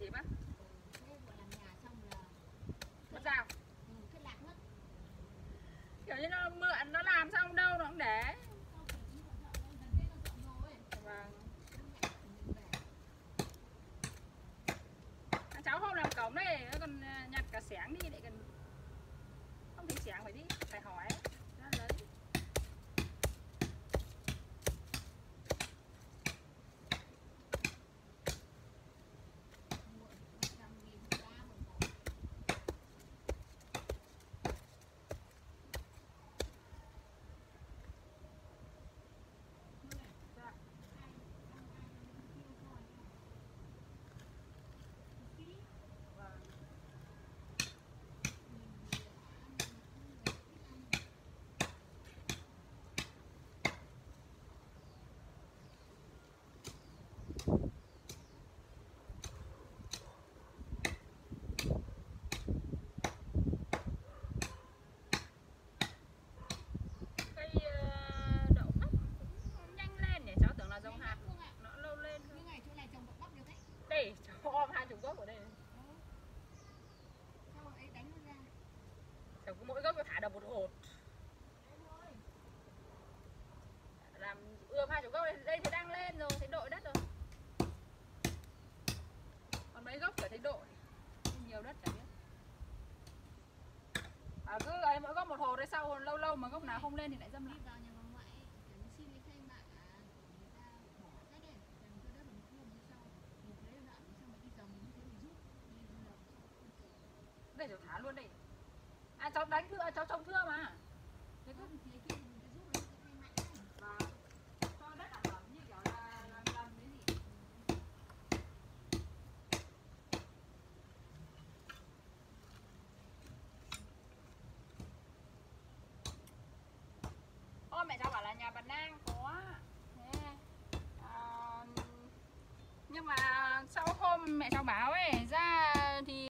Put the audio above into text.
thím á Ừ, mất dao. Ừ, lạc kiểu như nó mượn nó làm xong đâu nó cũng để. Vâng. Cháu không làm cổng đây nó còn à, nhặt cả sáng đi lại cần không thì xẻng phải đi phải hỏi ra lấy Muộn, một trăm nghìn ra một bộ. dạ. Ai- ai- ai kêu coi nha. Tí, vâng. mình vừa ăn, mình vừa thích ăn. cây ờ, đậu bắp cũng nhanh lên nhỉ cháu tưởng là giống hạt Không ạ. nó lâu lên Như hơn ngày chỗ này trồng đậu bắp được đấy. đây cháu om hai chục gốc ở đây Đó. Sao ấy đánh nó ra? cháu cứ một hột. Làm ươm hai chỗ gốc đây đây thì đang lên rồi thấy đội đất rồi. Còn mấy gốc phải thấy đội nhiều đất chả biết. À, cứ ấy mỗi gốc một hồ đấy sau lâu lâu mà gốc nào không lên thì lại dâm lại. À cháu đánh thưa à, cháu trồng thưa mà. Thế cứ không vâng. kia Ô mẹ cháu bảo là nhà bà Nang có Thế, à, Nhưng mà sau hôm mẹ cháu báo ấy ra.